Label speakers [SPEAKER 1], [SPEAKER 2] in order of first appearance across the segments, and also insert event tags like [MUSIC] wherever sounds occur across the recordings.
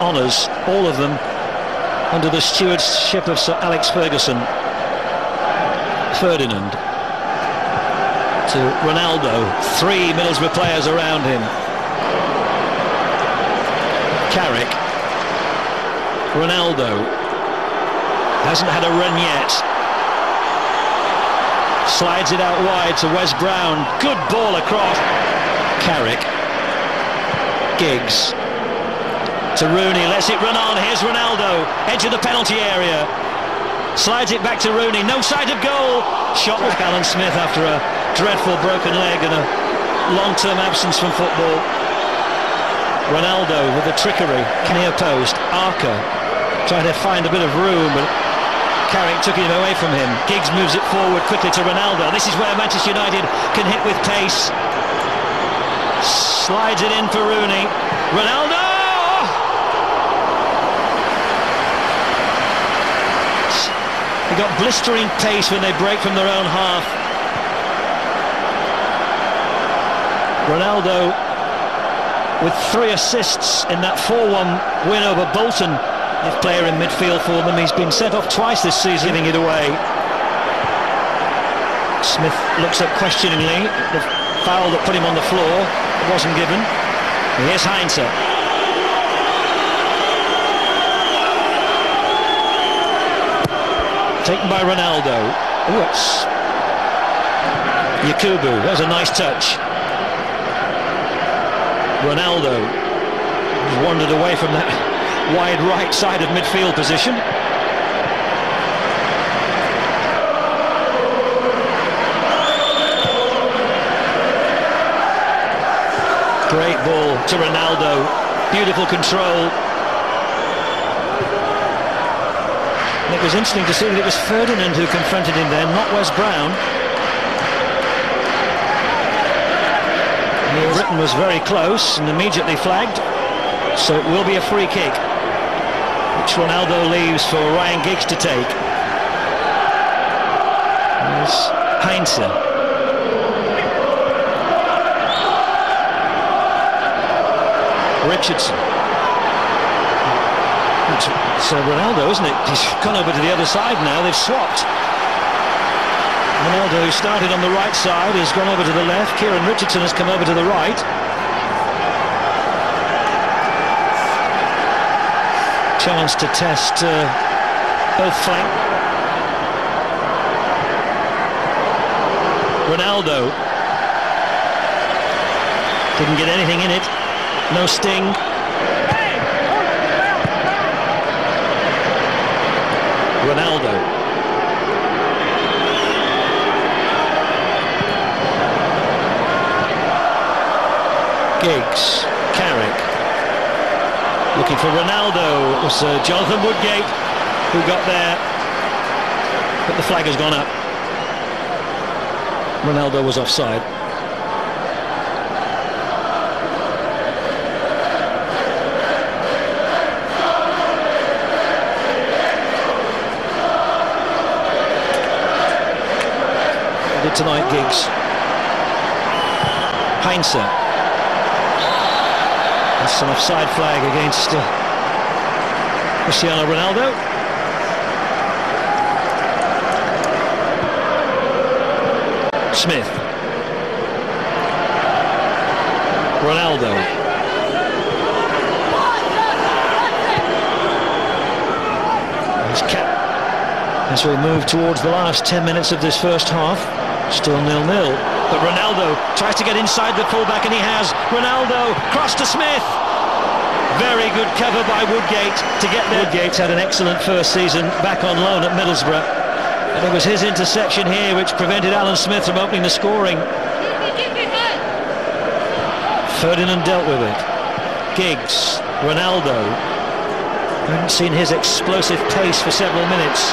[SPEAKER 1] honours, all of them under the stewardship of Sir Alex Ferguson. Ferdinand to Ronaldo, three Middlesbrough players around him. Carrick, Ronaldo, hasn't had a run yet. Slides it out wide to Wes Brown, good ball across. Carrick, Giggs, to Rooney, lets it run on, here's Ronaldo, edge of the penalty area, slides it back to Rooney, no sight of goal, shot with Alan Smith after a dreadful broken leg and a long-term absence from football. Ronaldo with the trickery, near post, Arca trying to find a bit of room, but Carrick took it away from him. Giggs moves it forward quickly to Ronaldo. This is where Manchester United can hit with pace. Slides it in for Rooney. Ronaldo! They got blistering pace when they break from their own half. Ronaldo with three assists in that 4-1 win over Bolton. If player in midfield for them, he's been sent off twice this season, giving it away. Smith looks up questioningly. The foul that put him on the floor wasn't given. Here's Heinze. Taken by Ronaldo. Oh, it's Yakubu. There's a nice touch. Ronaldo wandered away from that [LAUGHS] wide right side of midfield position. Great ball to Ronaldo. Beautiful control. It was interesting to see that it was Ferdinand who confronted him there, not Wes Brown. Britton was very close and immediately flagged, so it will be a free kick, which Ronaldo leaves for Ryan Giggs to take. There's Heinze. Richardson. It's uh, Ronaldo, isn't it? He's gone over to the other side now. They've swapped. Ronaldo, who started on the right side, has gone over to the left. Kieran Richardson has come over to the right. Chance to test uh, both flank. Ronaldo didn't get anything in it. No sting. Ronaldo. Giggs, Carrick, looking for Ronaldo. It was uh, Jonathan Woodgate who got there, but the flag has gone up. Ronaldo was offside. Tonight, Giggs. Heinze. That's an offside flag against uh, Cristiano Ronaldo. Smith. Ronaldo. As we move towards the last 10 minutes of this first half. Still nil-nil. But Ronaldo tries to get inside the fullback and he has. Ronaldo cross to Smith. Very good cover by Woodgate to get there. Woodgate's had an excellent first season back on loan at Middlesbrough. And it was his interception here which prevented Alan Smith from opening the scoring. Ferdinand dealt with it. Giggs, Ronaldo. I haven't seen his explosive pace for several minutes.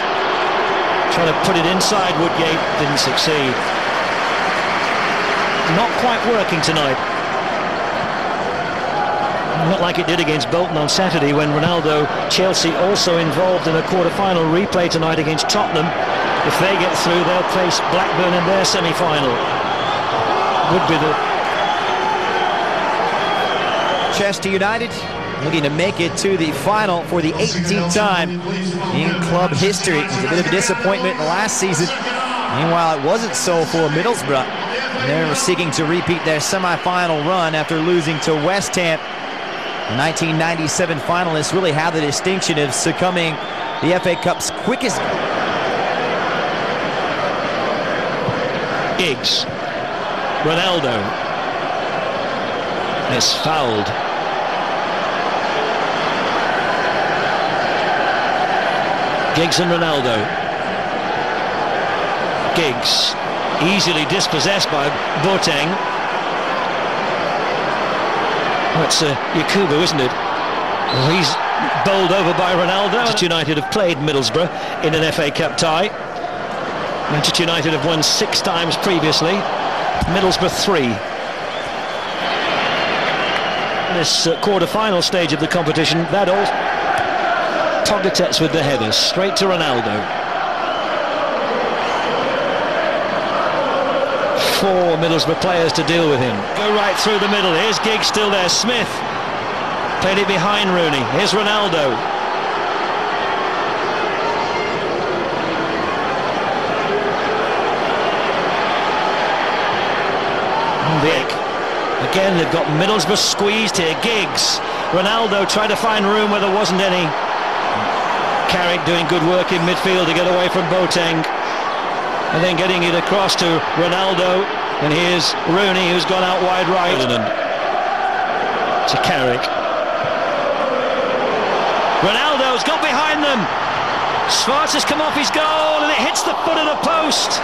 [SPEAKER 1] Trying to put it inside Woodgate, didn't succeed. Not quite working tonight. Not like it did against Bolton on Saturday when Ronaldo, Chelsea also involved in a quarter-final replay tonight against Tottenham. If they get through, they'll face Blackburn in their semi-final. Would be the...
[SPEAKER 2] Chester United looking to make it to the final for the 18th time in club history. It was a bit of a disappointment last season. Meanwhile, it wasn't so for Middlesbrough. They were seeking to repeat their semifinal run after losing to West Ham. The 1997 finalists really have the distinction of succumbing the FA Cup's quickest.
[SPEAKER 1] Giggs. Ronaldo. It's fouled. Giggs and Ronaldo. Giggs easily dispossessed by Boateng. That's uh, Yakubu, isn't it? Well, he's bowled over by Ronaldo. Manchester United have played Middlesbrough in an FA Cup tie. Manchester United have won six times previously. Middlesbrough three. This uh, quarter-final stage of the competition, that all. Pogatetz with the header, straight to Ronaldo. Four Middlesbrough players to deal with him. Go right through the middle. Here's Giggs still there. Smith played it behind Rooney. Here's Ronaldo. Vic. Again, they've got Middlesbrough squeezed here. Giggs. Ronaldo tried to find room where there wasn't any. Carrick doing good work in midfield to get away from Boateng. And then getting it across to Ronaldo. And here's Rooney, who's gone out wide right. To Carrick. Ronaldo's got behind them. Schwarzer has come off his goal and it hits the foot of the post.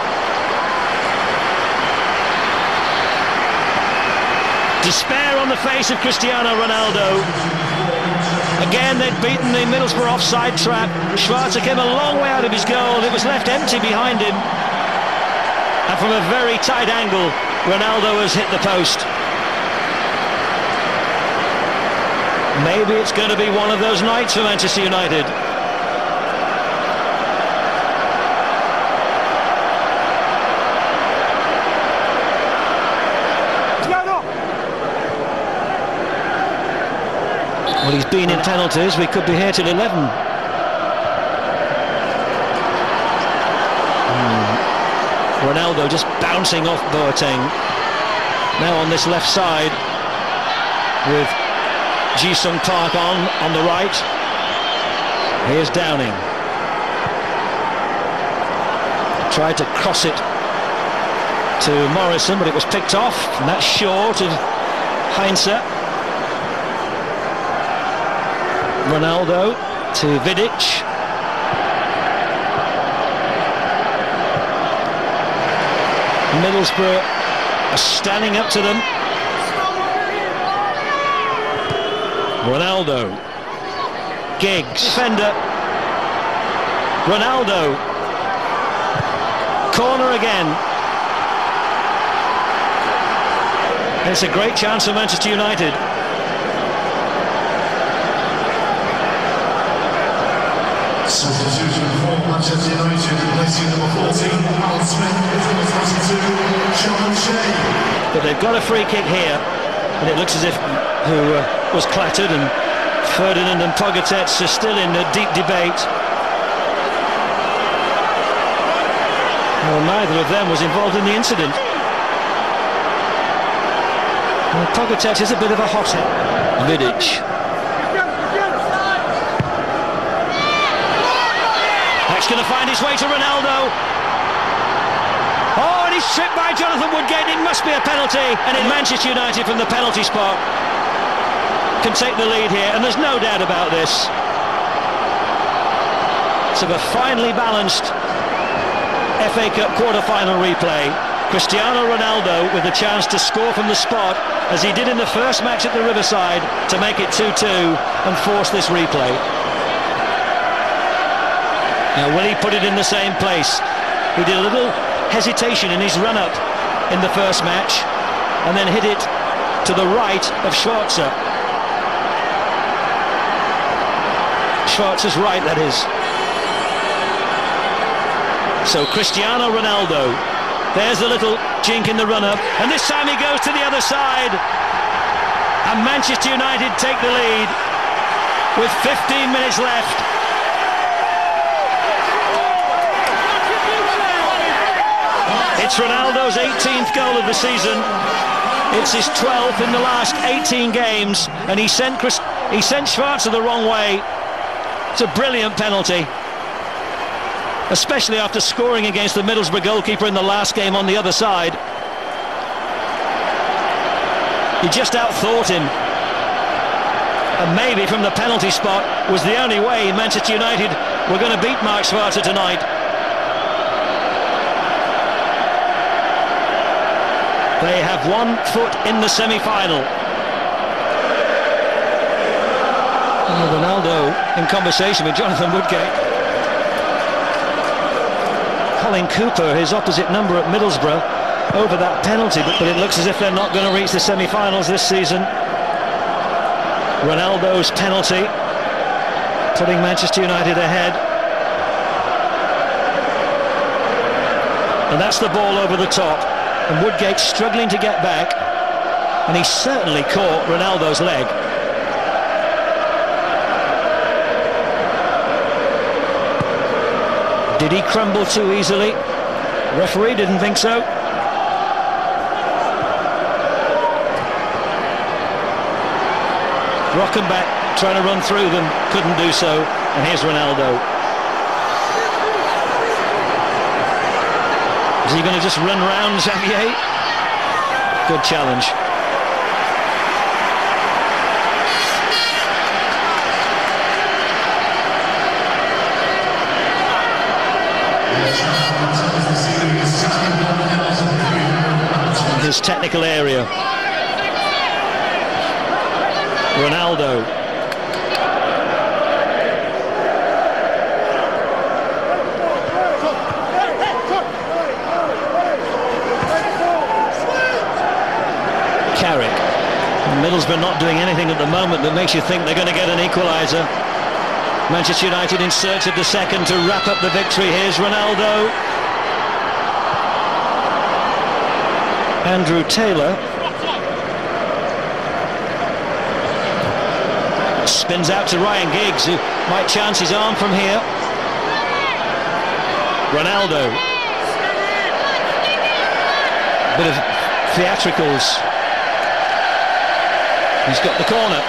[SPEAKER 1] Despair on the face of Cristiano Ronaldo. Again, they'd beaten the Middlesbrough offside trap. Schwarzer came a long way out of his goal. It was left empty behind him. And from a very tight angle, Ronaldo has hit the post. Maybe it's going to be one of those nights for Manchester United. Well, he's been in penalties. We could be here till 11. Hmm. Ronaldo just bouncing off Boateng. Now on this left side with Ji-sung Park on, on the right. Here's Downing. Tried to cross it to Morrison, but it was picked off. And that's Shaw to Heinze. Ronaldo to Vidic. Middlesbrough are standing up to them. Ronaldo. Giggs. Defender. Ronaldo. Corner again. It's a great chance for Manchester United.
[SPEAKER 3] Substitution for Manchester United, replacing number 14, Alan Smith, is number 22, John O'Shea.
[SPEAKER 1] But they've got a free kick here, and it looks as if who uh, was clattered, and Ferdinand and Pogatetz are still in a deep debate. Well, neither of them was involved in the incident. Well, Pogatetz is a bit of a hothead. Vidic. That's going to find his way to Ronaldo. Oh, and he's tripped by Jonathan Woodgate. It must be a penalty. And in Manchester United from the penalty spot can take the lead here, and there's no doubt about this. It's a finely balanced FA Cup quarter-final replay. Cristiano Ronaldo with a chance to score from the spot, as he did in the first match at the Riverside, to make it 2-2 and force this replay. Now, will he put it in the same place? He did a little hesitation in his run-up in the first match, and then hit it to the right of Schwarzer. Schwarzer's right, that is. So Cristiano Ronaldo, there's a little jink in the run-up, and this time he goes to the other side, and Manchester United take the lead. with 15 minutes left. It's Ronaldo's 18th goal of the season. It's his 12th in the last 18 games, and he sent Chris, he sent Schwarzer the wrong way. It's a brilliant penalty, especially after scoring against the Middlesbrough goalkeeper in the last game on the other side. He just outthought him. And maybe from the penalty spot was the only way Manchester United were going to beat Mark Schwarzer tonight. They have one foot in the semi-final. Oh, Ronaldo in conversation with Jonathan Woodgate. Colin Cooper, his opposite number at Middlesbrough, over that penalty, but, but it looks as if they're not going to reach the semi-finals this season. Ronaldo's penalty, putting Manchester United ahead. And that's the ball over the top. And Woodgate struggling to get back. And he certainly caught Ronaldo's leg. Did he crumble too easily? referee didn't think so. Rochemback trying to run through them, couldn't do so, and here's Ronaldo. Is he going to just run round Xavier? Good challenge. His technical area. Ronaldo. Carrick. Middlesbrough not doing anything at the moment that makes you think they're going to get an equaliser. Manchester United in search of the second to wrap up the victory. Here's Ronaldo. Andrew Taylor Spins out to Ryan Giggs, who might chance his arm from here. Ronaldo. Bit of theatricals. He's got the corner.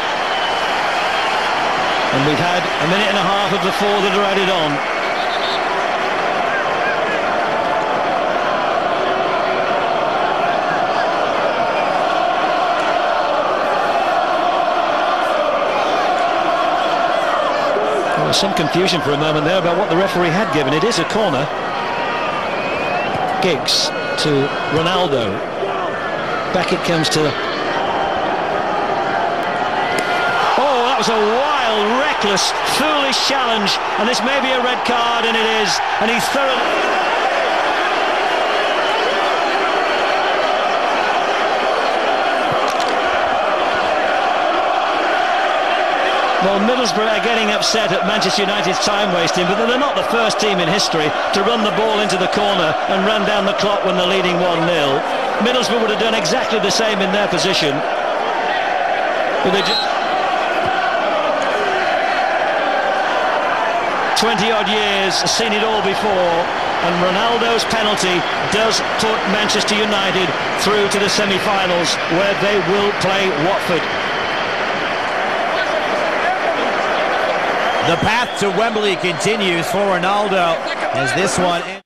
[SPEAKER 1] And we've had a minute and a half of the four that are added on. some confusion for a moment there about what the referee had given. It is a corner. Giggs to Ronaldo. Back it comes to... Oh, that was a wild, reckless, foolish challenge. And this may be a red card, and it is. And he's thoroughly... Well, Middlesbrough are getting upset at Manchester United's time wasting, but they're not the first team in history to run the ball into the corner and run down the clock when they're leading 1-0. Middlesbrough would have done exactly the same in their position. But they just... 20 odd years, seen it all before, and Ronaldo's penalty does put Manchester United through to the semi-finals where they will play Watford.
[SPEAKER 2] The path to Wembley continues for Ronaldo as this one...